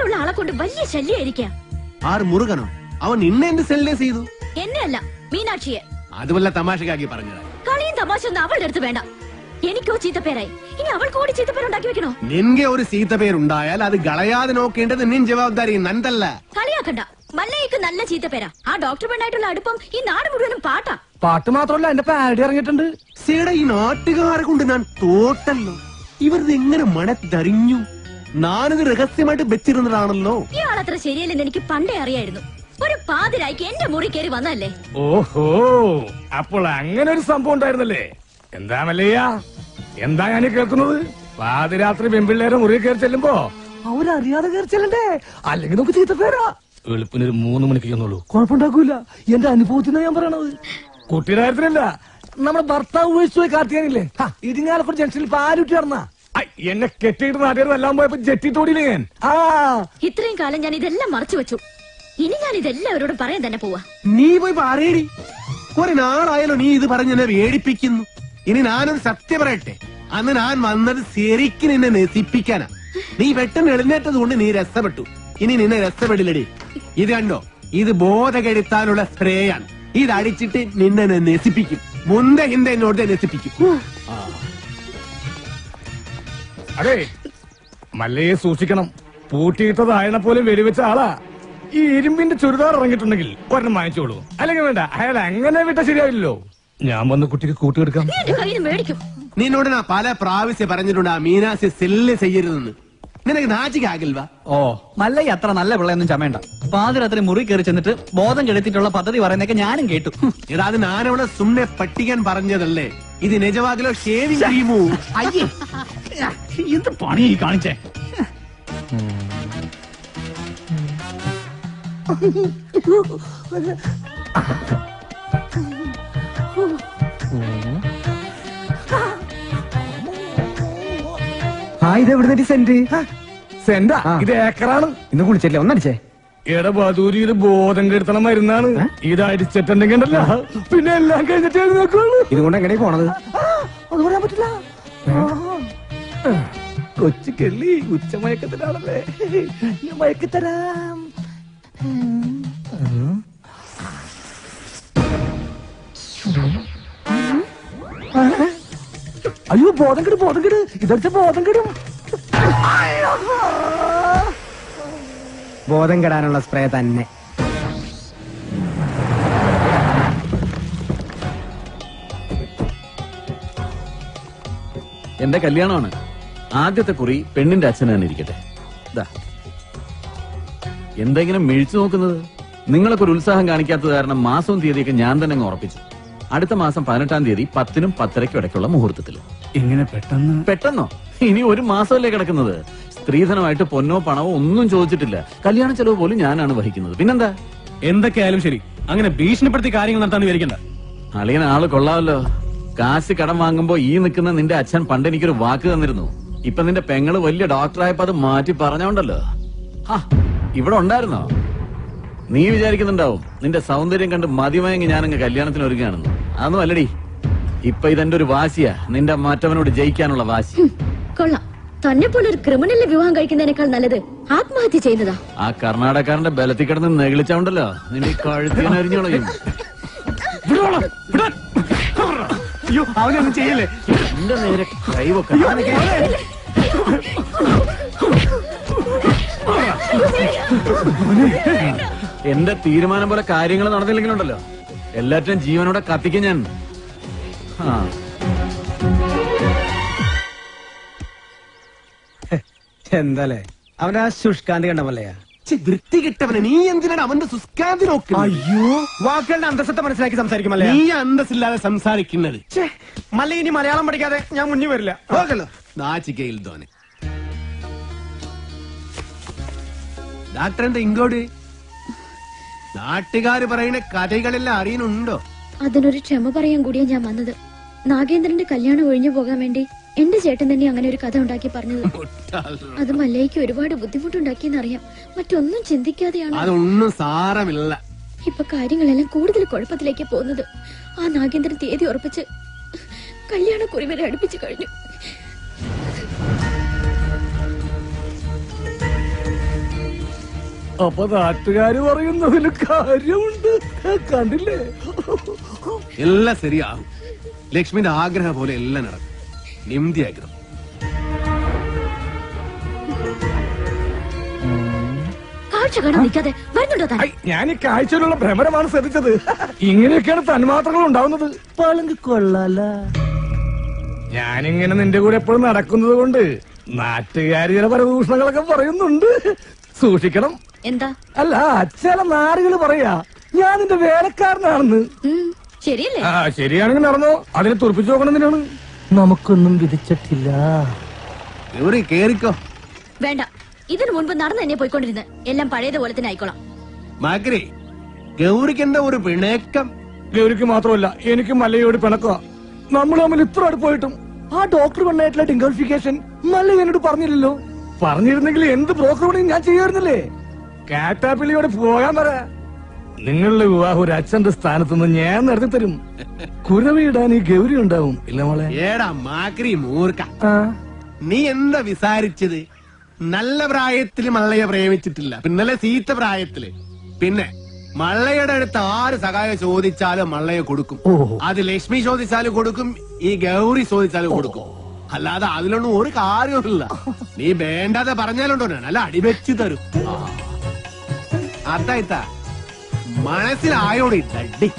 ഉള്ള ആളെ കൊണ്ട് വലിയ ശല്യായിരിക്കാം. ആർ മുറുകനോ? അവൻ ഇന്നെ എന്ത് സെല്ലേ ചെയ്തു? എന്നെ അല്ല മീനാക്ഷിയെ. അതുവല്ല തമാശക്കാക്കി പറഞ്ഞത്. കളിയും തമാശ ഒന്നും അവളുടെ അടുത്ത് വേണ്ട. എനിക്കോ ചീത്തപ്പേരായി. ഇനി അവൾ കൂടി ചീത്തപ്പേരുണ്ടാക്കി വെക്കണോ? നിന്റെ ഒരു ചീത്തപ്പേരുണ്ടായാൽ അത് കളയാതെ നോക്കേണ്ടത് നിൻ ജവാബ്ദാരി നന്തല്ല കളിയാക്കണ്ട. മല്ലയ്ക്ക് നല്ല ചീത്തപ്പേരാ. ആ ഡോക്ടർ പെണ്ണായിട്ടുള്ള അടുപ്പം ഈ നാട് മുഴുവനും പാട്ടാ. പാട്ട് മാത്രമല്ല എന്റെ പാരഡി ഇറങ്ങിയിട്ടുണ്ട്. സീട ഈ നാട്ടുകാരെ കൊണ്ട് ഞാൻ തോട്ടല്ലോ. ഇവരിത് എങ്ങനെ മണത്തറിഞ്ഞു ഞാനിത് രഹസ്യമായിട്ട് വെച്ചിരുന്നതാണല്ലോ. ഇയാളത്ര ശരിയല്ലെന്ന് എനിക്ക് പണ്ടേ അറിയായിരുന്നു. ഒരു പാതിരായിക്ക് എന്റെ മുറി കയറി വന്നല്ലേ ഓഹോ അപ്പോൾ അങ്ങനെ ഒരു സംഭവം ഉണ്ടായിരുന്നല്ലേ? എന്താ മല്ലയ്യ? എന്താ ഞാൻ കേൾക്കുന്നത്? പാതിരാത്രി പെമ്പിള്ളേരെ മുറി കയറി ചെല്ലുമ്പോ അവരറിയാതെ കയറി ചെല്ലണ്ടേ? അല്ലെങ്കിൽ നമുക്ക് ചീത്ത പേരാ. വെളുപ്പിന് ഒരു മൂന്ന് മണിക്ക് ചെന്നുള്ളൂ കുഴപ്പമുണ്ടാക്കൂല. എന്റെ അനുഭവത്തിനാ ഞാൻ പറയണത്. കുട്ടിയുടെ കാര്യത്തിലല്ല നമ്മുടെ ഭർത്താവ് ഉപയോഗിച്ചു പോയി കാർത്തികാനില്ലേ ഇരിങ്ങാലക്കുട ജംഗ്ഷനിൽ പാലുറ്റി നടന്ന. എന്നെ കെട്ടിയിട്ട് നാട്ടുകാർ എല്ലാം പോയപ്പോ ജെറ്റി തോടിയില്ലേ ഞാൻ? ആ. ഇത്രയും കാലം ഞാൻ ഇതെല്ലാം മറച്ചു വെച്ചു. ഇനി ഞാൻ ഇതെല്ലാവരോടും പറയാൻ തന്നെ പോവാ. നീ പോയി പറയടി കുറെ നാളായാലോ നീ ഇത് പറഞ്ഞ് എന്നെ വേടിപ്പിക്കുന്നു. ഇനി ഞാനൊരു സത്യം പറയട്ടെ. അന്ന് ഞാൻ വന്നത് ശരിക്കും നിന്നെ നശിപ്പിക്കാനാ. നീ പെട്ടെന്ന് എഴുന്നേറ്റത് കൊണ്ട് നീ രസപ്പെട്ടു ഇനി നിന്നെ രസപ്പെടില്ലടി ഇത് കണ്ടോ? ഇത് ബോധകെടുത്താനുള്ള സ്പ്രേയാണ്. ഇത് അടിച്ചിട്ട് നിന്നെ നശിപ്പിക്കും. മുന്ത ഹിന്ദ എന്നോട് നശിപ്പിക്കും അതെ മല്ലയെ സൂക്ഷിക്കണം. പൂട്ടിയിട്ടതായണ പോലും വെടിവെച്ച ആളാ. ഈ ഇരുമ്പിന്റെ ചുരിദാർ ഇറങ്ങിയിട്ടുണ്ടെങ്കിൽ ഒരെണ്ണം വാങ്ങിച്ചോളൂ. അല്ലെങ്കിൽ വേണ്ട അയാൾ അങ്ങനെ വിട്ട ശരിയാവില്ലല്ലോ. ഞാൻ വന്ന് കുട്ടിക്ക് മേടിക്കും. നിന്നോട് ഞാൻ പല പ്രാവശ്യം പറഞ്ഞിട്ടുണ്ട് ആ മീനാസി സെല്ല് ചെയ്യരുതെന്ന്. നിനക്ക് നാച്ചിക്കാകില്ല ഓ മല്ലയ്യ അത്ര നല്ല പിള്ളയൊന്നും ചമയണ്ട. പാതിരാത്രി മുറി കയറി ചെന്നിട്ട് ബോധം കെടുത്തിട്ടുള്ള പദ്ധതി പറയുന്നൊക്കെ ഞാനും കേട്ടു. എടാ അത് ഞാനവിടെ സുമ്നെ പട്ടിക്കാൻ പറഞ്ഞതല്ലേ? ഇത് നിജമാകലോ ഷേവിംഗ് ക്രീമോ അയ്യേ. എന്ത് പണി ഈ കാണിച്ചേ? ആ ഇത് എവിടെ സെന്റ്? സെന്റാ. ഇത് ഏക്കറാണ്. ഇന്ന് കുളിച്ചല്ലേ? ഒന്നടിച്ചേ. എടാ ബദൂരിയിൽ ബോധം കെടുത്തണ മരുന്നാണ്. ഇത് അരിച്ചിട്ടുണ്ടെങ്കിൽ ഉണ്ടല്ലോ പിന്നെ എല്ലാം കഴിഞ്ഞിട്ട് എഴുന്നേക്കുള്ളൂ ഇതുകൊണ്ട് എങ്ങനെ പോണത്? അത് പറയാൻ പറ്റില്ല. കൊച്ചു കെള്ളി ഉച്ചമയക്കത്തിലാണല്ലേ ഞാൻ മയക്കത്തരാം. അയ്യോ ബോധം കെടും ബോധം കെട്. ഇതടിച്ച ബോധം കെടും. ബോധം കെടാനുള്ള സ്പ്രേ തന്നെ. എന്റെ കല്യാണമാണ്. ആദ്യത്തെ കുറി പെണ്ണിന്റെ അച്ഛൻ തന്നെ ഇരിക്കട്ടെ. ദാ. എന്തെങ്കിലും മിഴിച്ചു നോക്കുന്നത്? നിങ്ങളൊക്കെ ഒരു ഉത്സാഹം കാണിക്കാത്തത് കാരണം മാസവും തീയതിയൊക്കെ ഞാൻ തന്നെ അങ്ങ് ഉറപ്പിച്ചു. അടുത്ത മാസം പതിനെട്ടാം തീയതി പത്തിനും പത്തരയ്ക്കും ഇടയ്ക്കുള്ള മുഹൂർത്തത്തിൽ ഇങ്ങനെ പെട്ടെന്ന്? പെട്ടെന്നോ? ഇനി ഒരു മാസമല്ലേ കിടക്കുന്നത്? സ്ത്രീധനമായിട്ട് പൊന്നോ പണമോ ഒന്നും ചോദിച്ചിട്ടില്ല. കല്യാണ ചെലവ് പോലും ഞാനാണ് വഹിക്കുന്നത്. പിന്നെന്താ? എന്തൊക്കെയായാലും ശരി. അങ്ങനെ ഭീഷണിപ്പെടുത്തി കാര്യങ്ങൾ നടത്താൻ വിചാരിക്കണ്ട. അളിയൻ ആൾ കൊള്ളാമല്ലോ. കാശ് കടം വാങ്ങുമ്പോ ഈ നിൽക്കുന്ന നിന്റെ അച്ഛൻ പണ്ട് എനിക്കൊരു വാക്ക് തന്നിരുന്നു. ഇപ്പൊ നിന്റെ പെങ്ങൾ വലിയ ഡോക്ടറായപ്പോ അത് മാറ്റി പറഞ്ഞോണ്ടല്ലോ. ആ ഇവിടെ ഉണ്ടായിരുന്നോ? നീ വിചാരിക്കുന്നുണ്ടാവും. നിന്റെ സൗന്ദര്യം കണ്ട് മതിമയങ്ങി ഞാനങ്ങ് കല്യാണത്തിന് ഒരുങ്ങാണെന്ന് അതൊന്നും അല്ലടി. ഇപ്പൊ ഇതെന്റെ ഒരു വാശിയാ. നിന്റെ മറ്റവനോട് ജയിക്കാനുള്ള വാശി. കൊള്ളാം. തന്നെ പോലെ ഒരു ക്രിമിനലിനെ വിവാഹം കഴിക്കുന്നതിനേക്കാൾ നല്ലത് ആത്മഹത്യ ചെയ്യുന്നതാ. ആ കർണാടകക്കാരന്റെ ബലത്തിൽ കിടന്ന് നെകിളിച്ചോണ്ടല്ലോ നിന്റെ ഈ കഴുത്തിന് അരിഞ്ഞോളയും അയ്യോ അവനൊന്നും ചെയ്യല്ലേ. എന്റെ നേരെ കൈവൊക്കെ എന്റെ തീരുമാനം പോലെ കാര്യങ്ങൾ നടന്നില്ലെങ്കിലുണ്ടല്ലോ. എല്ലാറ്റിനും ജീവനോടെ കത്തിക്കും ഞാൻ. ആ. എന്താലേ? അവനാ ശുഷ്കാന്തി കണ്ടമല്ലയാ വൃത്തി കിട്ടവനെ നീ എന്തിനാണ് അവന്റെ സുസ്കാന്തി നോക്കുന്നത്? അയ്യോ. വാക്കുകളുടെ അന്തസ്സത്തെ മനസ്സിലാക്കി സംസാരിക്കുമല്ലേ നീ അന്തസ്സില്ലാതെ സംസാരിക്കുന്നത്. മല്ല ഇനി മലയാളം പഠിക്കാതെ ഞാൻ മുന്നിൽ വരില്ല. ഓക്കല്ലോ ഡാക്ടർ എന്താ ഇങ്ങോട്ട്? നാട്ടുകാര് പറയുന്ന കഥകളെല്ലാം അറിയുന്നുണ്ടോ? അതിനൊരു ക്ഷമ പറയാൻ കൂടിയാ ഞാൻ വന്നത്. നാഗേന്ദ്രന്റെ കല്യാണം ഒഴിഞ്ഞു പോകാൻ വേണ്ടി എന്റെ ചേട്ടൻ തന്നെ അങ്ങനെ ഒരു കഥ ഉണ്ടാക്കി പറഞ്ഞത്. അത് മല്ലയ്ക്ക് ഒരുപാട് ബുദ്ധിമുട്ടുണ്ടാക്കിയെന്നറിയാം. മറ്റൊന്നും ചിന്തിക്കാതെയാണ് അതൊന്നും സാരമില്ല. ഇപ്പൊ കാര്യങ്ങളെല്ലാം കൂടുതൽ കുഴപ്പത്തിലേക്ക് പോകുന്നത്. ആ നാഗേന്ദ്രൻ തീയതി ഉറപ്പിച്ച് കല്യാണക്കുറി വരെ അടുപ്പിച്ചു കഴിഞ്ഞു. അപ്പൊ നാട്ടുകാര് പറയുന്നതിൽ കാര്യമുണ്ട്. കണ്ടില്ലേ? എല്ലാം ശരിയാകും. ലക്ഷ്മിന്റെ ആഗ്രഹം പോലെ എല്ലാം നടക്കും. നിംതിയാഗ്രഹം കാഴ്ച കാണാൻ നിൽക്കാതെ വരുന്നുണ്ടോ താൻ? ഐ, ഞാൻ ഈ കാഴ്ചയിലുള്ള ഭ്രമരമാണ് ശ്രദ്ധിച്ചത്. ഇങ്ങനെയൊക്കെയാണ് തന്മാത്രകൾ ഉണ്ടാവുന്നത്. പളുങ്ക് കൊള്ളാല. ഞാനിങ്ങനെ നിന്റെ കൂടെ എപ്പോഴും നടക്കുന്നത് കൊണ്ട് നാട്ടുകാര് ചില പരദൂഷണങ്ങളൊക്കെ പറയുന്നുണ്ട്. സൂക്ഷിക്കണം. എന്താ? അല്ല ചില നാടുകൾ പറയാ ഞാൻ നിന്റെ വേലക്കാരനാണെന്ന്. ഉം, ശരിയല്ലേ? ആ ശരിയാണെങ്കിൽ നടന്നോ. അതിനെ തുറപ്പിച്ചു നോക്കണമെന്നാണ് നമുക്കൊന്നും വിധിച്ചിട്ടില്ല. ഗൗരി കേറിക്കോ. വേണ്ട. ഇതിനു മുൻപ് നടന്നു തന്നെ പോയിക്കൊണ്ടിരുന്നത് എല്ലാം പഴയതുപോലെ തന്നെ ആയിക്കോളാം. മകരെ ഗൗരിക്ക് എന്താ ഒരു പിണക്കം? ഗൗരിക്ക് മാത്രമല്ല എനിക്ക് മല്ലയോട് പിണക്കുക നമ്മൾ തമ്മിൽ ഇത്ര അടുപ്പായിട്ടും ആ ഡോക്ടർ കൊണ്ടായിട്ടുള്ള ഡിംഗോഫിക്കേഷൻ മല്ല എന്നോട് പറഞ്ഞില്ലല്ലോ. പറഞ്ഞിരുന്നെങ്കിൽ എന്ത് ബ്രോക്കർ പണിയും ഞാൻ ചെയ്യുമായിരുന്നില്ലേ കാറ്റാപ്പിള്ളിയോട് പോകാൻ പറ നിങ്ങളുടെ വിവാഹം ഒരു അച്ഛന്റെ സ്ഥാനത്ത് നിന്ന് ഞാൻ നടത്തി തരും. കുരവിടാൻ ഈ ഗൗരി ഉണ്ടാവും ഇല്ല മോളെ? ഏടാ മാക്രി മൂർക്ക ആ. നീ എന്താ വിസാരിച്ചത്? നല്ല പ്രായത്തിൽ മള്ളയെ പ്രേമിച്ചിട്ടില്ല. പിന്നല്ലേ സീത്ത പ്രായത്തിൽ. പിന്നെ മള്ളയുടെ അടുത്ത് ആര് സഹായം ചോദിച്ചാലും മള്ളയെ കൊടുക്കും. ഓഹോ. അത് ലക്ഷ്മി ചോദിച്ചാലും കൊടുക്കും ഈ ഗൗരി ചോദിച്ചാലും കൊടുക്കും. അല്ലാതെ അതിലൊന്നും ഒരു കാര്യമില്ല നീ വേണ്ടാതെ പറഞ്ഞാലുണ്ടോ? ഞാൻ അല്ല അടിവെച്ച് തരും. അതായിത്ത മനസ്സിലായോടി ഡഡി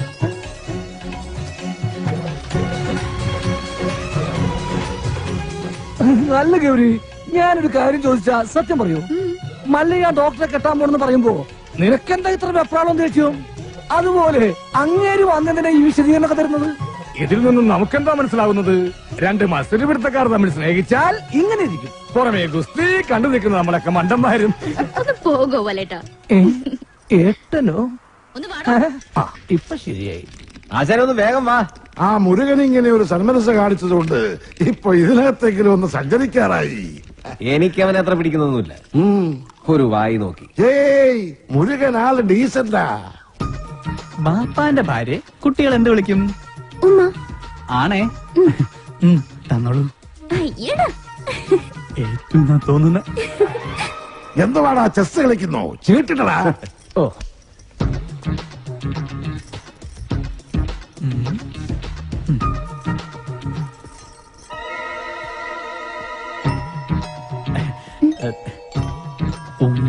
നല്ല ഗൗരി ഞാനൊരു കാര്യം ചോദിച്ചാ സത്യം പറയൂ. മല്ലിക ഡോക്ടറെ കെട്ടാൻ പോണെന്ന് പറയുമ്പോ നിനക്കെന്താ ഇത്ര വെപ്രാളം തേച്ചു അതുപോലെ അങ്ങേര് വന്നതിനെ ഈ വിശദീകരണമൊക്കെ തരുന്നത്? ഇതിൽ നിന്നും നമുക്കെന്താ മനസ്സിലാവുന്നത്? രണ്ട് മത്സര പിടുത്തക്കാർ തമ്മിൽ സ്നേഹിച്ചാൽ ഇങ്ങനെ ഇരിക്കും. പുറമേ ഗുസ്തി കണ്ടു നിൽക്കുന്ന നമ്മളൊക്കെ മണ്ടന്മാരും. ഒന്ന് പോകോ വലേട്ടാ. ഏട്ടനോ? ഇപ്പൊ ശരിയായി. ആശാനൊന്ന് വേഗം വാ. ആ മുരുകൻ ഇങ്ങനെ ഒരു സന്മനസ് കാണിച്ചതുകൊണ്ട് ഇപ്പൊ ഇതിനകത്തേക്കിലും ഒന്ന് സഞ്ചരിക്കാറായി. എനിക്ക് അവനെ അത്ര പിടിക്കുന്നൊന്നുമില്ല. ഒരു വായി നോക്കി. ഏയ് മുരുകൻ ആൾ ഡീസന്റാ. ബാപ്പാന്റെ ഭാര്യ കുട്ടികൾ എന്ത് വിളിക്കും? ഉമ്മ. ആണേ. തന്നോളൂ. ഏറ്റവും തോന്നുന്ന എന്തുവാടാ ചെസ് കളിക്കുന്നു? ചീട്ടിട്ടടാ. ഓ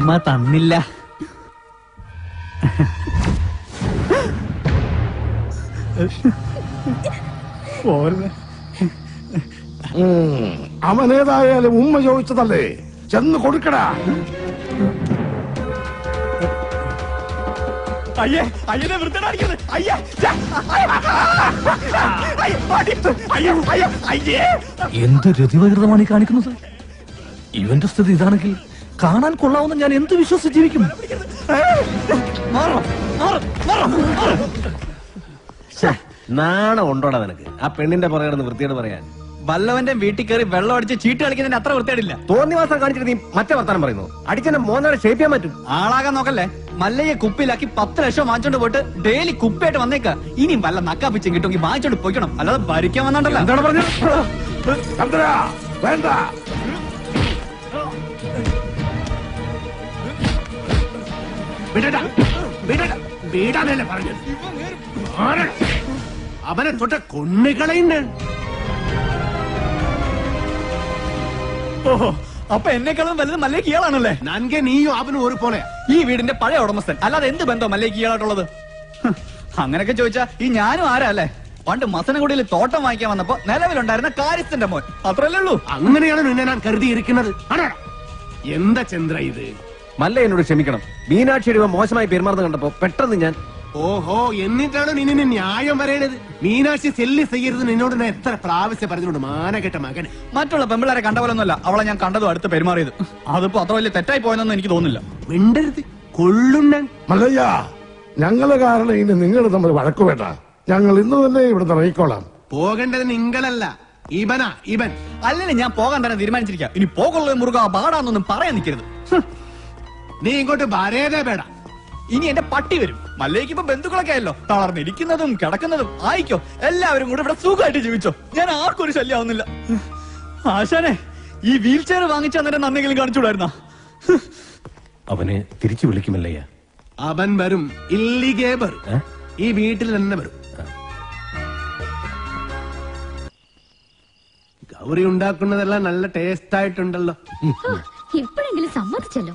ഉമ്മ തന്നില്ല. അവൻ ഏതായാലും അവനേതായാലും ഉമ്മ ചോദിച്ചതല്ലേ? ചെന്ന് കൊടുക്കടാ. അയ്യേ അയ്യനെ അയ്യ, അയ്യേ. എന്ത് രതിവകൃതമാണ് ഈ കാണിക്കുന്നത്? ഇവന്റെ സ്ഥിതി ഇതാണെങ്കിൽ കാണാൻ കൊള്ളാവുന്ന ഞാൻ എന്ത് വിശ്വസിച്ച് ജീവിക്കും? നാണം ഉണ്ടോടാ നിനക്ക്? ആ പെണ്ണിന്റെ പുറകെ കിടന്ന് വൃത്തിയോട് പറയാൻ. വല്ലവന്റെ വീട്ടിൽ കയറി വെള്ളം അടിച്ച് ചീട്ട് കളിക്കുന്നതിന് അത്ര വൃത്തിയായിട്ടില്ല തോന്നി മാസം കാണിച്ചിട്ട് നീ മറ്റേ വർത്താനം പറയുന്നു. അടിച്ചെന്നെ മോന്നോടെ ഷേപ്പ് ചെയ്യാൻ പറ്റും. ആളാകാൻ നോക്കല്ലേ? മല്ലയെ കുപ്പിയിലാക്കി പത്ത് ലക്ഷം വാങ്ങിച്ചോണ്ട് പോയിട്ട് ഡെയിലി കുപ്പിയായിട്ട് വന്നേക്ക. ഇനിയും വല്ല നക്കാപ്പിച്ചും കിട്ടുമെങ്കിൽ വാങ്ങിച്ചോണ്ട് പോയിക്കണം. അല്ലാതെ ഭരിക്കാൻ വന്നോണ്ടല്ലോ. എന്താണ് വേണ്ട. വിടടാ വിടടാ വിടാനല്ലേ പറഞ്ഞത്. അവനെ തൊട്ട കൊണ്ണുകളയുണ്ട് ഓഹോ അപ്പൊ എന്നെക്കാളും വലുത് മല്ലേക്ക് ഇയാളാണല്ലേ നൻകെ നീയും അവനും ഒരു പോലെയാ ഈ വീടിന്റെ പഴയ ഉടമസ്ഥൻ അല്ലാതെ എന്ത് ബന്ധം മല്ലേക്ക് ഇയാളായിട്ടുള്ളത് അങ്ങനെയൊക്കെ ചോദിച്ചാ ഈ ഞാനും ആരാ അല്ലേ? പണ്ട് മസനഗുഡിയിൽ തോട്ടം വാങ്ങിക്കാൻ വന്നപ്പോ നിലവിലുണ്ടായിരുന്ന കാര്യത്തിന്റെ മോൻ. അത്രല്ലേ ഉള്ളൂ. അങ്ങനെയാണ് നിന്നെ ഞാൻ കരുതിയിരിക്കുന്നത്? എന്താ ചന്ദ്ര ഇത്? മല്ല എന്നോട് ക്ഷമിക്കണം. മീനാക്ഷിയുടെ ഇവൻ മോശമായി പെരുമാറുന്ന കണ്ടപ്പോ പെട്ടെന്ന് ഞാൻ ഓഹോ എന്നിട്ടാണ് നിന്നെ ന്യായം പറയണത്? മീനാക്ഷി സെല്ലി ചെയ്യരുത് നിന്നോട് ഞാൻ എത്ര പ്രാവശ്യം പറഞ്ഞോണ്ട് മാനകെട്ട മകൻ മറ്റുള്ള പെമ്പിളാരെ കണ്ട പോലൊന്നുമല്ല. അവളെ ഞാൻ കണ്ടതും അടുത്ത് പെരുമാറിയത്. അതിപ്പോ അത്ര വലിയ തെറ്റായി പോയെന്നൊന്നും എനിക്ക് തോന്നുന്നില്ല. മിണ്ടരുത്. കൊള്ളുണ്ണൻ മല്ലയ്യ ഞങ്ങൾ കാരണം ഇനി നിങ്ങൾ തമ്മിൽ വഴക്കു വേണ്ട. ഞങ്ങൾ ഇന്ന് തന്നെ ഇവിടെ ഇറങ്ങിക്കോളാം. പോകേണ്ടത് നിങ്ങളല്ല. ഇവനാ ഇവൻ. അല്ലെങ്കിൽ ഞാൻ പോകാൻ തന്നെ തീരുമാനിച്ചിരിക്കാം. ഇനി പോകുള്ള മുറുക പാടാന്നൊന്നും പറയാൻ നിൽക്കരുത്. നീ ഇങ്ങോട്ട് വരേതേ വേട ഇനി എന്റെ പട്ടി വരും. മല്ലേക്ക് ഇപ്പൊ ബന്ധുക്കളൊക്കെ ആയല്ലോ. തളർന്നിരിക്കുന്നതും കിടക്കുന്നതും ആയിക്കോ. എല്ലാവരും കൂടെ ഇവിടെ സുഖമായിട്ട് ജീവിച്ചോ. ഞാൻ ആർക്കും ഒരു ശല്യമാവുന്നില്ല ആശാനെ ഈ വീൽ ചെയർ വാങ്ങിച്ച അന്നേരം നന്നെങ്കിലും കാണിച്ചുകൂടായിരുന്ന? അവനെ തിരിച്ചു വിളിക്കുമല്ലയ്യ. അവൻ വരും. ഇല്ലിഗേ വരും. ഈ വീട്ടിൽ തന്നെ വരും. ഗൗരി ഉണ്ടാക്കുന്നതെല്ലാം നല്ല ടേസ്റ്റ് ആയിട്ടുണ്ടല്ലോ. ഇപ്പോഴെങ്കിലും സമ്മതിച്ചല്ലോ.